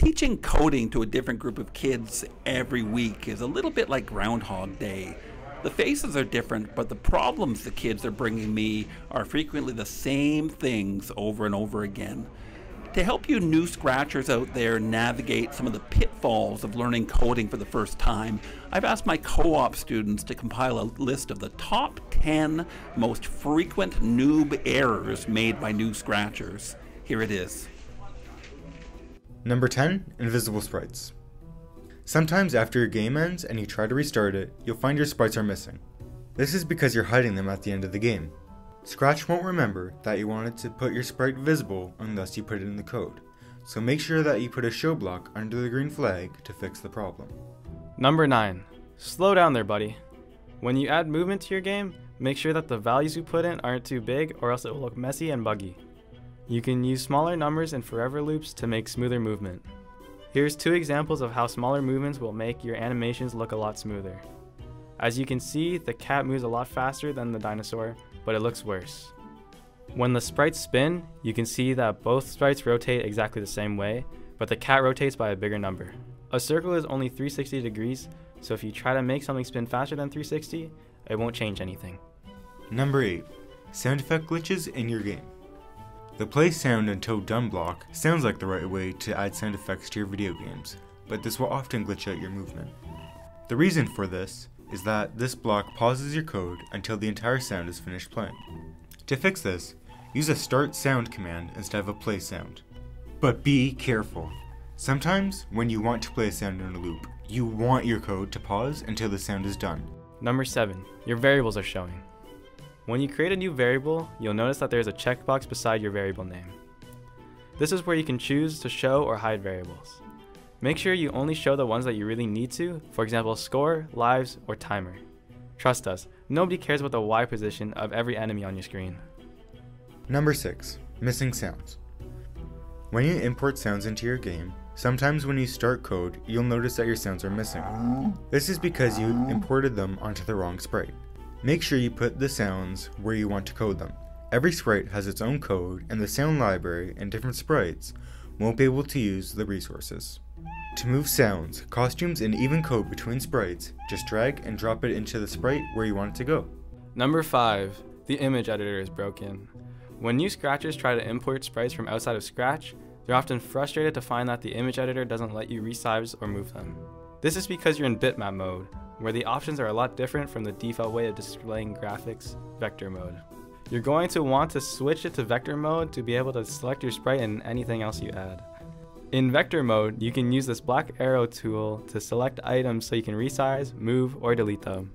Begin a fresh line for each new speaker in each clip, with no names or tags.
Teaching coding to a different group of kids every week is a little bit like Groundhog Day. The faces are different, but the problems the kids are bringing me are frequently the same things over and over again. To help you new scratchers out there navigate some of the pitfalls of learning coding for the first time, I've asked my co op students to compile a list of the top 10 most frequent noob errors made by new scratchers. Here it is.
Number 10 Invisible Sprites. Sometimes after your game ends and you try to restart it, you'll find your sprites are missing. This is because you're hiding them at the end of the game. Scratch won't remember that you wanted to put your sprite visible unless you put it in the code, so make sure that you put a show block under the green flag to fix the problem.
Number 9. Slow down there, buddy. When you add movement to your game, make sure that the values you put in aren't too big or else it will look messy and buggy. You can use smaller numbers and forever loops to make smoother movement. Here's two examples of how smaller movements will make your animations look a lot smoother. As you can see, the cat moves a lot faster than the dinosaur, but it looks worse. When the sprites spin, you can see that both sprites rotate exactly the same way, but the cat rotates by a bigger number. A circle is only 360 degrees, so if you try to make something spin faster than 360, it won't change anything.
Number 8. Sound effect glitches in your game. The play sound until done block sounds like the right way to add sound effects to your video games, but this will often glitch out your movement. The reason for this is that this block pauses your code until the entire sound is finished playing. To fix this, use a start sound command instead of a play sound. But be careful. Sometimes, when you want to play a sound in a loop, you want your code to pause until the sound is done.
Number 7. Your variables are showing. When you create a new variable, you'll notice that there's a checkbox beside your variable name. This is where you can choose to show or hide variables. Make sure you only show the ones that you really need to, for example score, lives, or timer. Trust us, nobody cares about the Y position of every enemy on your screen.
Number 6. Missing sounds. When you import sounds into your game, sometimes when you start code, you'll notice that your sounds are missing. This is because you imported them onto the wrong sprite. Make sure you put the sounds where you want to code them. Every sprite has its own code, and the sound library and different sprites won't be able to use the resources. To move sounds, costumes, and even code between sprites, just drag and drop it into the sprite where you want it to go.
Number 5. The image editor is broken. When new scratchers try to import sprites from outside of Scratch, they're often frustrated to find that the image editor doesn't let you resize or move them. This is because you're in bitmap mode, where the options are a lot different from the default way of displaying graphics, vector mode. You're going to want to switch it to vector mode to be able to select your sprite and anything else you add. In vector mode, you can use this black arrow tool to select items so you can resize, move, or delete them.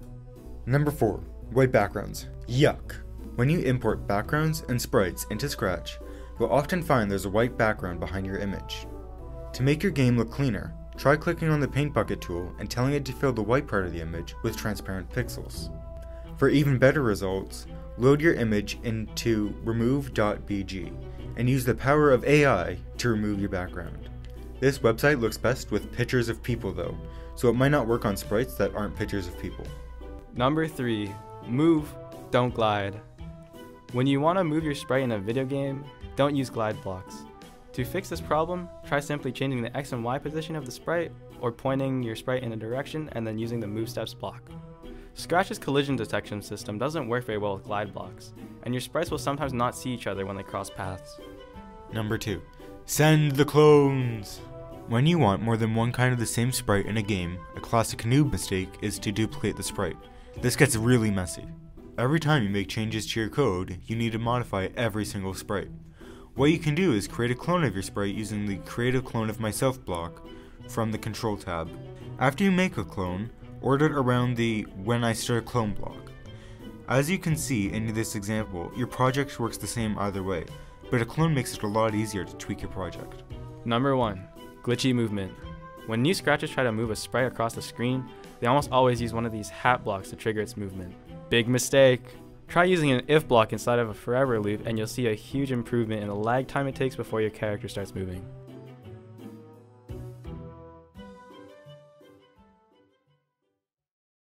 Number 4. White backgrounds. Yuck! When you import backgrounds and sprites into Scratch, you'll often find there's a white background behind your image. To make your game look cleaner, Try clicking on the paint bucket tool and telling it to fill the white part of the image with transparent pixels. For even better results, load your image into remove.bg and use the power of AI to remove your background. This website looks best with pictures of people though, so it might not work on sprites that aren't pictures of people.
Number 3. Move, don't glide. When you want to move your sprite in a video game, don't use glide blocks. To fix this problem, try simply changing the X and Y position of the sprite, or pointing your sprite in a direction and then using the move steps block. Scratch's collision detection system doesn't work very well with glide blocks, and your sprites will sometimes not see each other when they cross paths.
Number 2. Send the clones! When you want more than one kind of the same sprite in a game, a classic noob mistake is to duplicate the sprite. This gets really messy. Every time you make changes to your code, you need to modify every single sprite. What you can do is create a clone of your sprite using the Create a Clone of Myself block from the Control tab. After you make a clone, order it around the When I Start a Clone block. As you can see in this example, your project works the same either way, but a clone makes it a lot easier to tweak your project.
Number 1. Glitchy movement. When new scratchers try to move a sprite across the screen, they almost always use one of these hat blocks to trigger its movement. Big mistake! Try using an if block inside of a forever loop and you'll see a huge improvement in the lag time it takes before your character starts moving.